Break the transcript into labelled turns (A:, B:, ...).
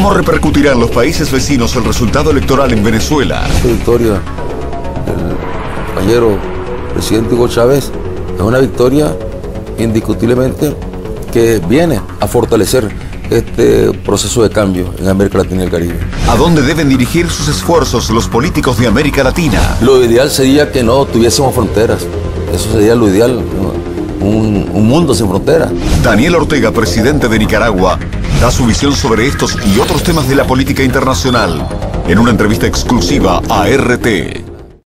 A: ¿Cómo repercutirá en los países vecinos el resultado electoral en Venezuela?
B: Esta victoria del compañero presidente Hugo Chávez es una victoria indiscutiblemente que viene a fortalecer este proceso de cambio en América Latina y el Caribe.
A: ¿A dónde deben dirigir sus esfuerzos los políticos de América Latina?
B: Lo ideal sería que no tuviésemos fronteras. Eso sería lo ideal, un, un mundo sin fronteras.
A: Daniel Ortega, presidente de Nicaragua, da su visión sobre estos y otros temas de la política internacional en una entrevista exclusiva a RT.